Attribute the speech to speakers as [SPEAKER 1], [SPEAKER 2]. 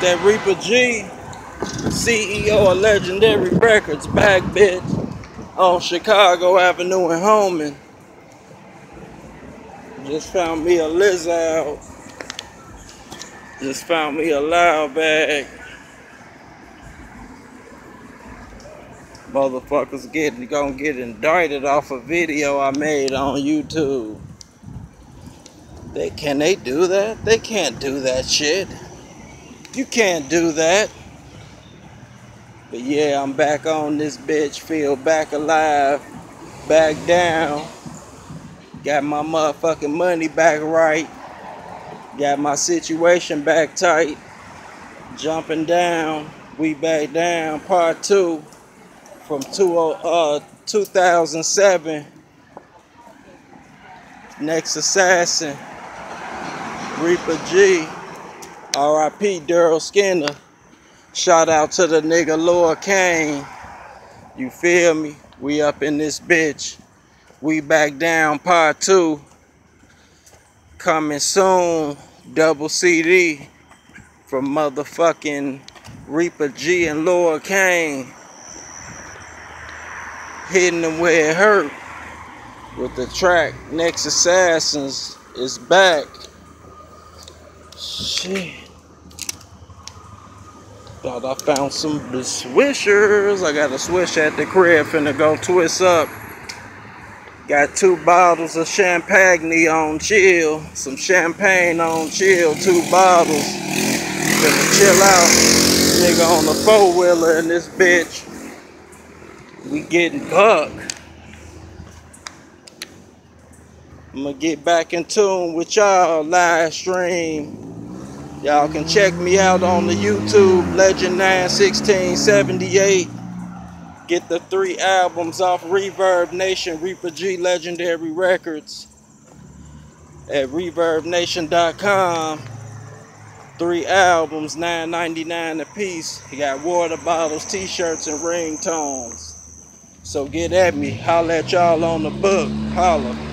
[SPEAKER 1] that Reaper G, CEO of Legendary Records, back bitch on Chicago Avenue in Holman. Just found me a Lizard. Just found me a loud bag. Motherfuckers getting gonna get indicted off a video I made on YouTube. They can they do that? They can't do that shit. You can't do that. But yeah, I'm back on this bitch, feel back alive, back down. Got my motherfucking money back right. Got my situation back tight. Jumping down, we back down, part two from two, uh, 2007. Next Assassin, Reaper G, R.I.P. Daryl Skinner. Shout out to the nigga Lord Kane. You feel me? We up in this bitch. We back down part two. Coming soon. Double CD from motherfucking Reaper G and Lord Kane. Hitting them where it hurt. With the track Next Assassins is back. Shit. Thought I found some swishers. I got a swish at the crib, finna go twist up. Got two bottles of champagne on chill. Some champagne on chill, two bottles. Finna chill out. Nigga on the four-wheeler in this bitch. We getting buck. I'm gonna get back in tune with y'all live stream. Y'all can check me out on the YouTube, Legend 91678. Get the three albums off Reverb Nation, Reaper G Legendary Records at ReverbNation.com. Three albums, $9.99 a piece. You got water bottles, t-shirts, and ringtones. So get at me. Holla at y'all on the book. Holla.